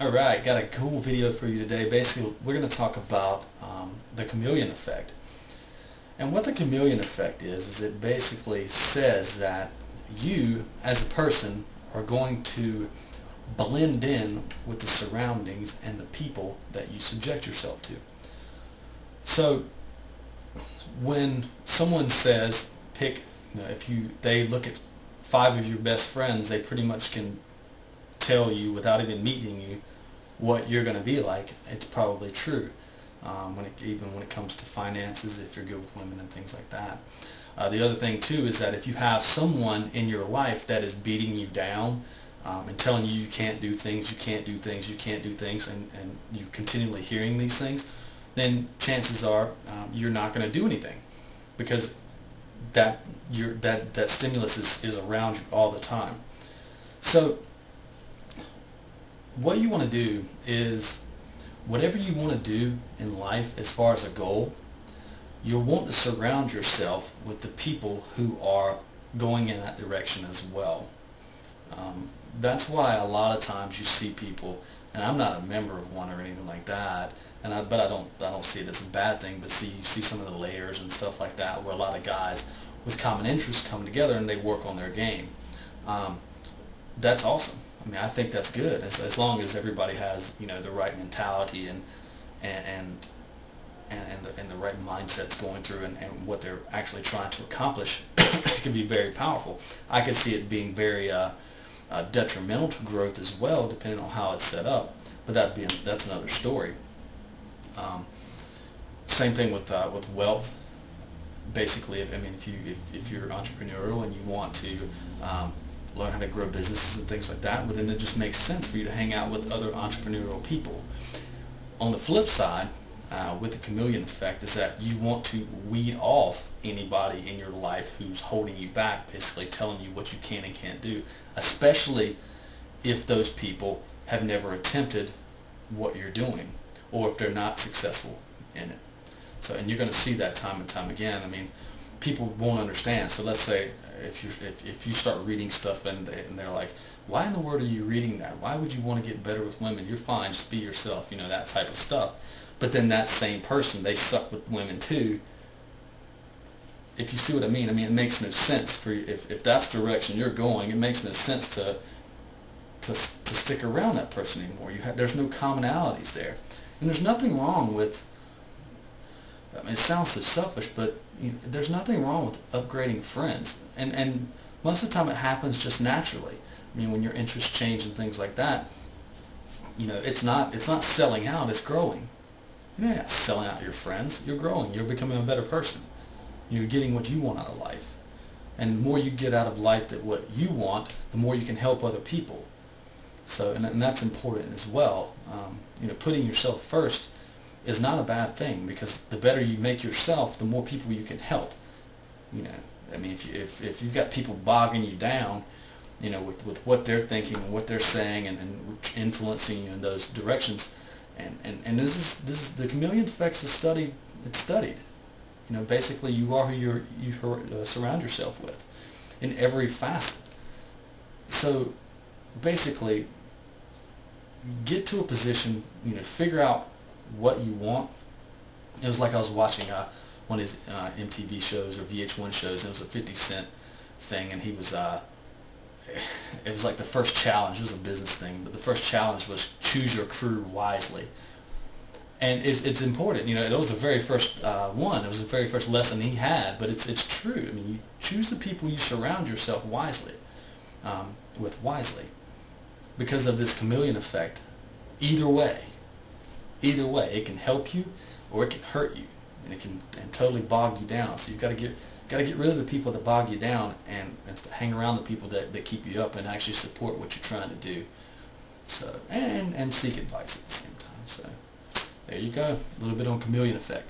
Alright, got a cool video for you today. Basically, we're going to talk about um, the chameleon effect. And what the chameleon effect is, is it basically says that you, as a person, are going to blend in with the surroundings and the people that you subject yourself to. So, when someone says, pick, you know, if you, they look at five of your best friends, they pretty much can tell you without even meeting you what you're going to be like, it's probably true. Um, when it, even when it comes to finances, if you're good with women and things like that. Uh, the other thing too is that if you have someone in your life that is beating you down um, and telling you you can't do things, you can't do things, you can't do things, and, and you continually hearing these things, then chances are um, you're not going to do anything because that that that stimulus is, is around you all the time. So what you want to do is whatever you want to do in life as far as a goal, you'll want to surround yourself with the people who are going in that direction as well. Um, that's why a lot of times you see people, and I'm not a member of one or anything like that, and I, but I don't I don't see it as a bad thing. But see you see some of the lairs and stuff like that, where a lot of guys with common interests come together and they work on their game. Um, that's awesome. I mean, I think that's good as, as long as everybody has you know the right mentality and and and and, the, and the right mindsets going through and, and what they're actually trying to accomplish. it can be very powerful. I could see it being very uh, uh, detrimental to growth as well, depending on how it's set up. But that being that's another story. Um, same thing with uh, with wealth. Basically, if, I mean, if you if, if you're entrepreneurial and you want to um, learn how to grow businesses and things like that, but then it just makes sense for you to hang out with other entrepreneurial people. On the flip side, uh, with the chameleon effect is that you want to weed off anybody in your life who's holding you back, basically telling you what you can and can't do, especially if those people have never attempted what you're doing or if they're not successful in it. So, and you're going to see that time and time again. I mean, people won't understand. So let's say if you if, if you start reading stuff and, they, and they're like, why in the world are you reading that? Why would you want to get better with women? You're fine, just be yourself, you know, that type of stuff. But then that same person, they suck with women too. If you see what I mean, I mean, it makes no sense for you. If, if that's the direction you're going, it makes no sense to to, to stick around that person anymore. You have, there's no commonalities there. And there's nothing wrong with, I mean, it sounds so selfish, but you know, there's nothing wrong with upgrading friends. And, and most of the time it happens just naturally. I mean, when your interests change and things like that, you know, it's not, it's not selling out, it's growing. You're not selling out your friends. You're growing. You're becoming a better person. You're getting what you want out of life. And the more you get out of life that what you want, the more you can help other people. So, and, and that's important as well. Um, you know, putting yourself first is not a bad thing because the better you make yourself, the more people you can help. You know, I mean, if, you, if, if you've got people bogging you down, you know, with, with what they're thinking and what they're saying and, and influencing you in those directions, and, and, and this is this is the chameleon effects is studied. It's studied. You know, basically, you are who you're, you uh, surround yourself with in every facet. So, basically, get to a position. You know, figure out what you want. It was like I was watching uh, one of his uh, MTV shows or VH1 shows. And it was a 50 Cent thing, and he was. Uh, it was like the first challenge. It was a business thing, but the first challenge was choose your crew wisely. And it's, it's important, you know. It was the very first uh, one. It was the very first lesson he had. But it's it's true. I mean, you choose the people you surround yourself wisely, um, with wisely, because of this chameleon effect. Either way, either way, it can help you or it can hurt you, and it can and totally bog you down. So you've got to get got to get rid of the people that bog you down and, and hang around the people that, that keep you up and actually support what you're trying to do. So and and seek advice at the same time. So there you go, a little bit on chameleon effect.